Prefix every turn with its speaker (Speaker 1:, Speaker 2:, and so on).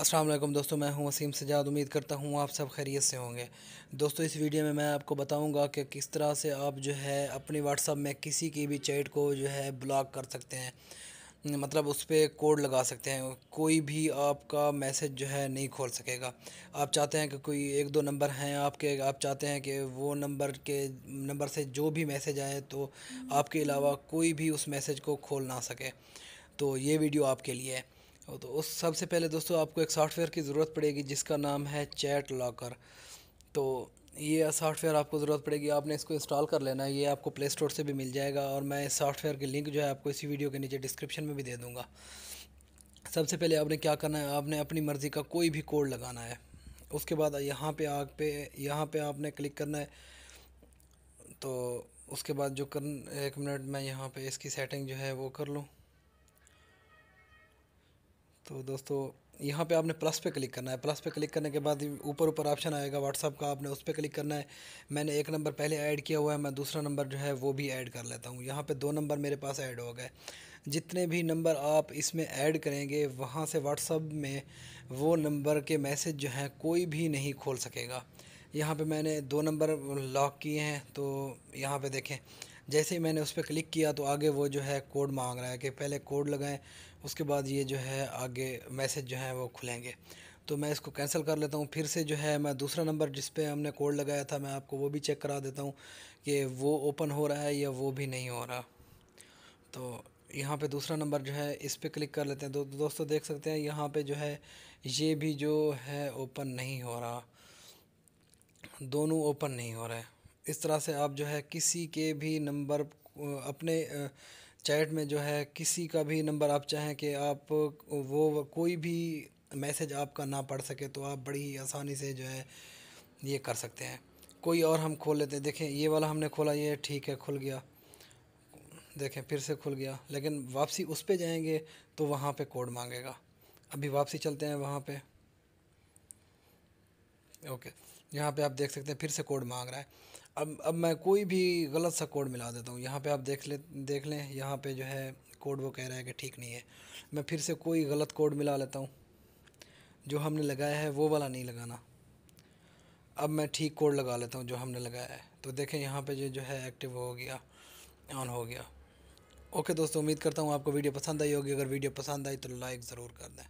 Speaker 1: अस्सलाम वालेकुम दोस्तों, मैं हूँ वसीम सजाद। उम्मीद करता हूँ आप सब खैरियत से होंगे। दोस्तों, इस वीडियो में मैं आपको बताऊँगा कि किस तरह से आप जो है अपनी व्हाट्सअप में किसी की भी चैट को जो है ब्लॉक कर सकते हैं। मतलब उस पर कोड लगा सकते हैं। कोई भी आपका मैसेज जो है नहीं खोल सकेगा। आप चाहते हैं कि कोई एक दो नंबर हैं आपके, आप चाहते हैं कि वो नंबर के, नंबर से जो भी मैसेज आए तो आपके अलावा कोई भी उस मैसेज को खोल ना सके। तो ये वीडियो आपके लिए है। तो उस सबसे पहले दोस्तों आपको एक सॉफ्टवेयर की ज़रूरत पड़ेगी, जिसका नाम है चैट लॉकर। तो ये सॉफ्टवेयर आपको ज़रूरत पड़ेगी, आपने इसको इंस्टॉल कर लेना है ये आपको प्ले स्टोर से भी मिल जाएगा और मैं इस सॉफ्टवेयर की लिंक जो है आपको इसी वीडियो के नीचे डिस्क्रिप्शन में भी दे दूँगा। सबसे पहले आपने क्या करना है, आपने अपनी मर्ज़ी का कोई भी कोड लगाना है। उसके बाद यहाँ पे आग पे, यहाँ पे आपने क्लिक करना है। तो उसके बाद जो कर एक मिनट मैं यहाँ पे इसकी सेटिंग जो है वो कर लूँ। तो दोस्तों, यहाँ पे आपने प्लस पे क्लिक करना है। प्लस पे क्लिक करने के बाद ऊपर ऊपर ऑप्शन आएगा व्हाट्सअप का, आपने उस पर क्लिक करना है। मैंने एक नंबर पहले ऐड किया हुआ है, मैं दूसरा नंबर जो है वो भी ऐड कर लेता हूँ। यहाँ पे दो नंबर मेरे पास ऐड हो गए। जितने भी नंबर आप इसमें ऐड करेंगे, वहाँ से व्हाट्सअप में वो नंबर के मैसेज जो हैं कोई भी नहीं खोल सकेगा। यहाँ पर मैंने दो नंबर लॉक किए हैं तो यहाँ पर देखें। जैसे ही मैंने उस पर क्लिक किया तो आगे वो जो है कोड मांग रहा है कि पहले कोड लगाएँ उसके बाद ये जो है आगे मैसेज जो है वो खुलेंगे। तो मैं इसको कैंसिल कर लेता हूँ। फिर से जो है मैं दूसरा नंबर जिस पे हमने कोड लगाया था मैं आपको वो भी चेक करा देता हूँ कि वो ओपन हो रहा है या वो भी नहीं हो रहा। तो यहाँ पे दूसरा नंबर जो है इस पर क्लिक कर लेते हैं। दो, दोस्तों देख सकते हैं यहाँ पे जो है ये भी जो है ओपन नहीं हो रहा। दोनों ओपन नहीं हो रहे। इस तरह से आप जो है किसी के भी नंबर, अपने चैट में जो है किसी का भी नंबर आप चाहें कि आप, वो कोई भी मैसेज आपका ना पढ़ सके तो आप बड़ी ही आसानी से जो है ये कर सकते हैं। कोई और हम खोल लेते हैं। देखें, ये वाला हमने खोला, ये ठीक है, खुल गया। देखें, फिर से खुल गया। लेकिन वापसी उस पर जाएँगे तो वहाँ पे कोड मांगेगा। अभी वापसी चलते हैं वहाँ पे। ओके, यहाँ पे आप देख सकते हैं, फिर से कोड मांग रहा है। अब अब मैं कोई भी गलत सा कोड मिला देता हूँ। यहाँ पे आप देख ले, देख लें, यहाँ पे जो है कोड वो कह रहा है कि ठीक नहीं है। मैं फिर से कोई गलत कोड मिला लेता हूँ। जो हमने लगाया है, वो वाला नहीं लगाना। अब मैं ठीक कोड लगा लेता हूँ जो हमने लगाया है। तो देखें, यहाँ पे जो जो है एक्टिव हो गया, ऑन हो गया। ओके दोस्तों, उम्मीद करता हूँ आपको वीडियो पसंद आई होगी। अगर वीडियो पसंद आई तो लाइक ज़रूर कर दें।